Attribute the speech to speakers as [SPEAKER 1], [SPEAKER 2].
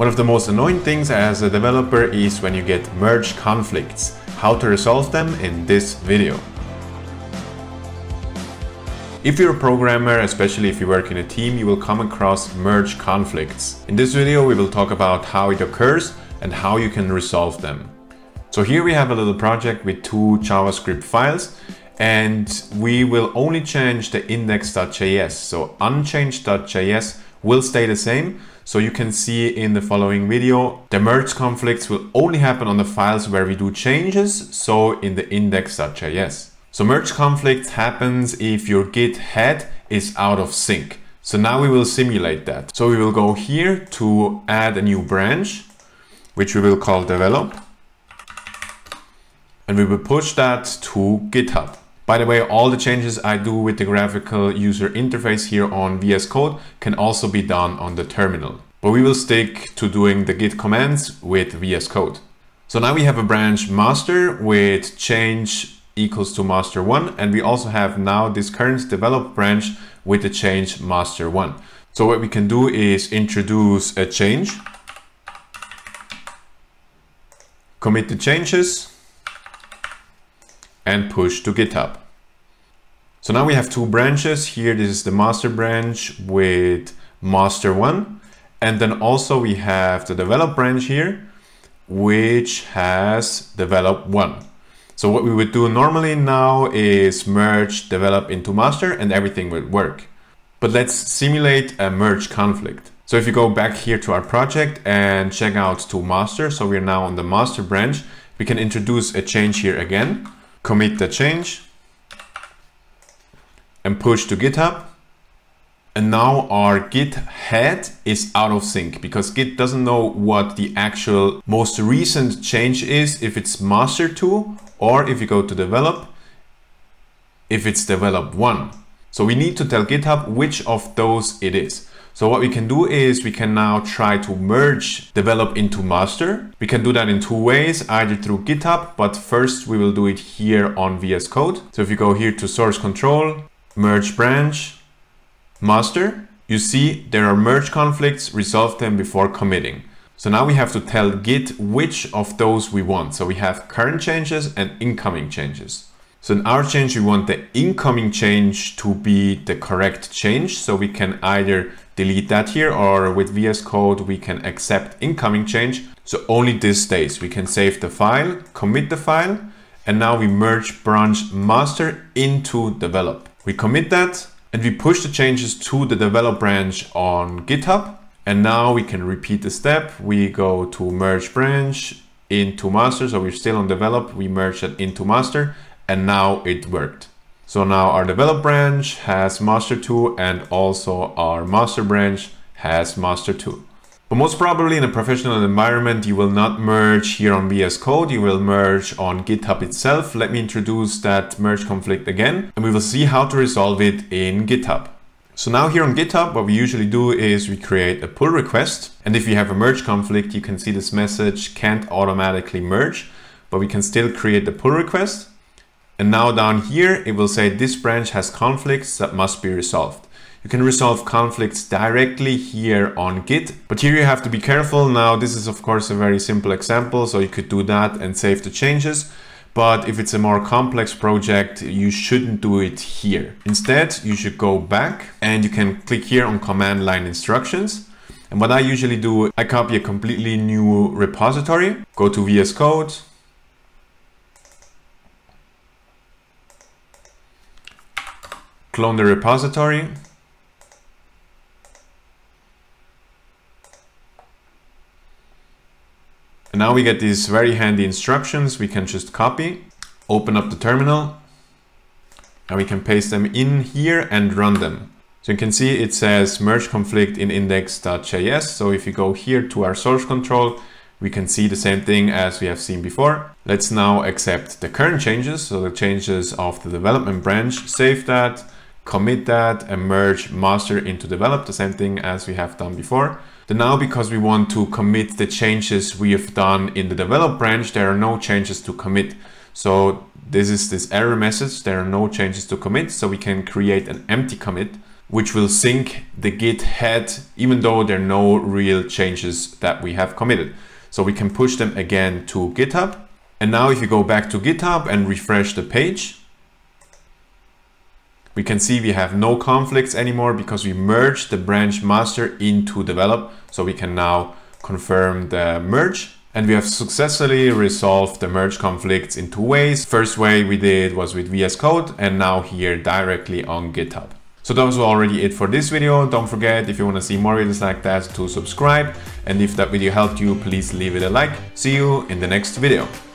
[SPEAKER 1] One of the most annoying things as a developer is when you get merge conflicts. How to resolve them in this video. If you're a programmer, especially if you work in a team, you will come across merge conflicts. In this video, we will talk about how it occurs and how you can resolve them. So here we have a little project with two JavaScript files and we will only change the index.js. So unchanged.js will stay the same. So you can see in the following video, the merge conflicts will only happen on the files where we do changes. So in the index.js. So merge conflict happens if your git head is out of sync. So now we will simulate that. So we will go here to add a new branch, which we will call develop. And we will push that to GitHub. By the way, all the changes I do with the graphical user interface here on VS Code can also be done on the terminal. But we will stick to doing the git commands with VS Code. So now we have a branch master with change equals to master one. And we also have now this current develop branch with the change master one. So what we can do is introduce a change, commit the changes and push to GitHub. So now we have two branches here. This is the master branch with master one. And then also we have the develop branch here, which has develop one. So what we would do normally now is merge develop into master and everything would work. But let's simulate a merge conflict. So if you go back here to our project and check out to master, so we're now on the master branch, we can introduce a change here again, commit the change and push to GitHub. And now our Git head is out of sync because Git doesn't know what the actual most recent change is, if it's master 2 or if you go to develop, if it's develop one. So we need to tell GitHub which of those it is. So what we can do is we can now try to merge develop into master. We can do that in two ways, either through GitHub, but first we will do it here on VS Code. So if you go here to source control, merge branch, master, you see there are merge conflicts, resolve them before committing. So now we have to tell Git which of those we want. So we have current changes and incoming changes. So in our change, we want the incoming change to be the correct change. So we can either delete that here or with VS Code, we can accept incoming change. So only this stays. We can save the file, commit the file, and now we merge branch master into develop. We commit that and we push the changes to the develop branch on GitHub and now we can repeat the step. We go to merge branch into master. So we're still on develop. We merge it into master and now it worked. So now our develop branch has master 2 and also our master branch has master 2. But most probably in a professional environment, you will not merge here on VS Code, you will merge on GitHub itself. Let me introduce that merge conflict again, and we will see how to resolve it in GitHub. So now here on GitHub, what we usually do is we create a pull request. And if you have a merge conflict, you can see this message can't automatically merge, but we can still create the pull request. And now down here, it will say this branch has conflicts that must be resolved. You can resolve conflicts directly here on Git, but here you have to be careful. Now, this is of course a very simple example, so you could do that and save the changes. But if it's a more complex project, you shouldn't do it here. Instead, you should go back and you can click here on command line instructions. And what I usually do, I copy a completely new repository, go to VS Code, clone the repository, now we get these very handy instructions. We can just copy, open up the terminal, and we can paste them in here and run them. So you can see it says merge conflict in index.js. So if you go here to our source control, we can see the same thing as we have seen before. Let's now accept the current changes. So the changes of the development branch, save that, commit that and merge master into develop, the same thing as we have done before. Then now because we want to commit the changes we have done in the develop branch, there are no changes to commit. So this is this error message. There are no changes to commit. So we can create an empty commit. which will sync the git head, even though there are no real changes that we have committed. So we can push them again to GitHub. And now if you go back to GitHub and refresh the page, we can see we have no conflicts anymore because we merged the branch master into develop. So we can now confirm the merge and we have successfully resolved the merge conflicts in two ways. First way we did was with VS Code and now here directly on GitHub. So that was already it for this video. Don't forget if you want to see more videos like that to subscribe. And if that video helped you, please leave it a like. See you in the next video.